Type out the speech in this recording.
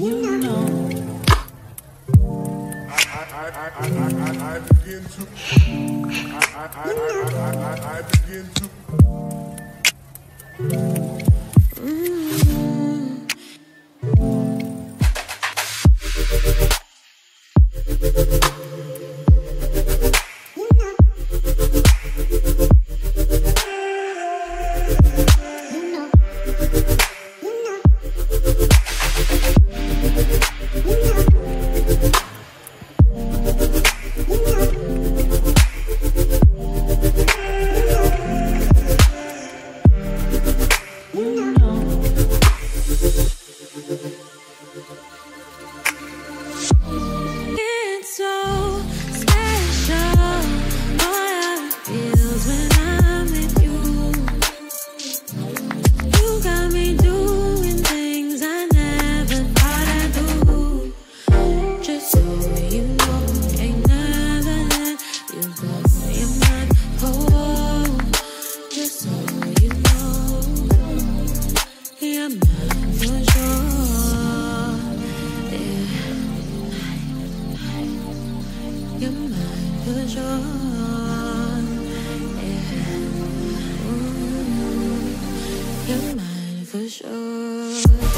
You know. I, I, I, I, I begin to. I, I, I, I, I, I begin to. for sure.